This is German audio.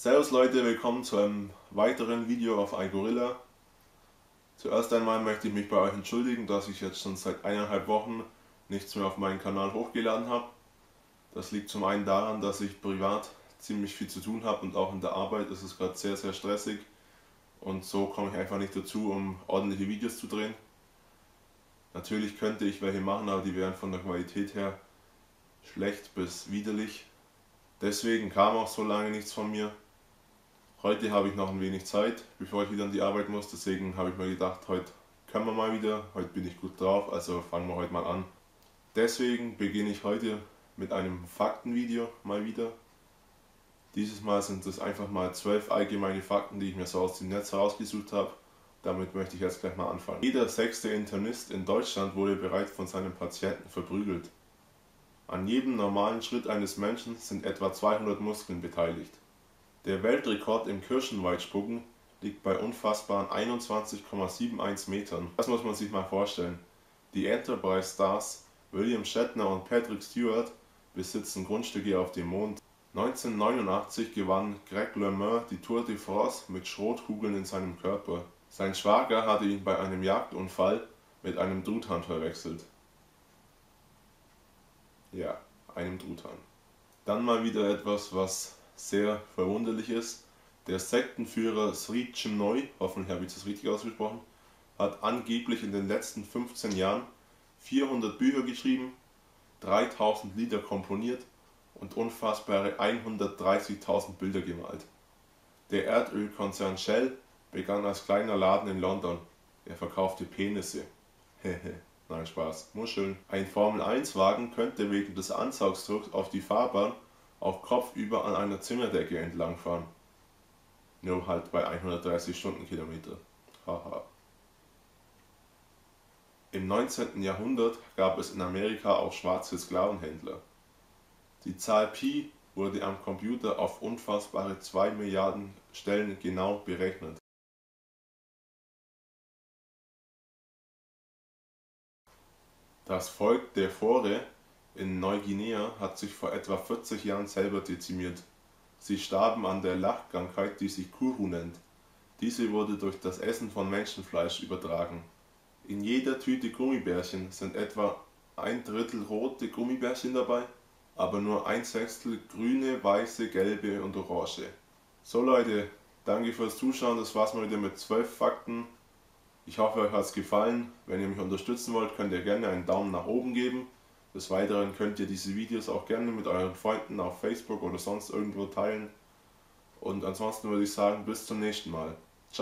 Servus Leute, willkommen zu einem weiteren Video auf iGorilla. Zuerst einmal möchte ich mich bei euch entschuldigen, dass ich jetzt schon seit eineinhalb Wochen nichts mehr auf meinen Kanal hochgeladen habe. Das liegt zum einen daran, dass ich privat ziemlich viel zu tun habe und auch in der Arbeit ist es gerade sehr sehr stressig und so komme ich einfach nicht dazu, um ordentliche Videos zu drehen. Natürlich könnte ich welche machen, aber die wären von der Qualität her schlecht bis widerlich. Deswegen kam auch so lange nichts von mir. Heute habe ich noch ein wenig Zeit, bevor ich wieder an die Arbeit muss. Deswegen habe ich mir gedacht, heute können wir mal wieder. Heute bin ich gut drauf, also fangen wir heute mal an. Deswegen beginne ich heute mit einem Faktenvideo mal wieder. Dieses Mal sind es einfach mal zwölf allgemeine Fakten, die ich mir so aus dem Netz herausgesucht habe. Damit möchte ich jetzt gleich mal anfangen. Jeder sechste Internist in Deutschland wurde bereits von seinen Patienten verprügelt. An jedem normalen Schritt eines Menschen sind etwa 200 Muskeln beteiligt. Der Weltrekord im Kirschenweitspucken liegt bei unfassbaren 21,71 Metern. Das muss man sich mal vorstellen. Die Enterprise-Stars William Shatner und Patrick Stewart besitzen Grundstücke auf dem Mond. 1989 gewann Greg LeMond die Tour de France mit Schrotkugeln in seinem Körper. Sein Schwager hatte ihn bei einem Jagdunfall mit einem Truthahn verwechselt. Ja, einem Truthahn. Dann mal wieder etwas, was sehr verwunderlich ist. Der Sektenführer Sri Chinmoy, hoffentlich habe ich das richtig ausgesprochen, hat angeblich in den letzten 15 Jahren 400 Bücher geschrieben, 3000 Lieder komponiert und unfassbare 130.000 Bilder gemalt. Der Erdölkonzern Shell begann als kleiner Laden in London. Er verkaufte Penisse. Hehe, nein Spaß, Muscheln. Ein Formel-1-Wagen könnte wegen des Ansaugdrucks auf die Fahrbahn auch kopfüber an einer Zimmerdecke entlangfahren. Nur halt bei 130 Stundenkilometer. Haha. Im 19. Jahrhundert gab es in Amerika auch schwarze Sklavenhändler. Die Zahl Pi wurde am Computer auf unfassbare 2 Milliarden Stellen genau berechnet. Das Volk der Fore in Neuguinea hat sich vor etwa 40 Jahren selber dezimiert. Sie starben an der Lachkrankheit, die sich Kuru nennt. Diese wurde durch das Essen von Menschenfleisch übertragen. In jeder Tüte Gummibärchen sind etwa ein Drittel rote Gummibärchen dabei, aber nur ein Sechstel grüne, weiße, gelbe und orange. So Leute, danke fürs Zuschauen, das war's mal wieder mit 12 Fakten. Ich hoffe euch hat's gefallen. Wenn ihr mich unterstützen wollt, könnt ihr gerne einen Daumen nach oben geben. Des Weiteren könnt ihr diese Videos auch gerne mit euren Freunden auf Facebook oder sonst irgendwo teilen. Und ansonsten würde ich sagen, bis zum nächsten Mal.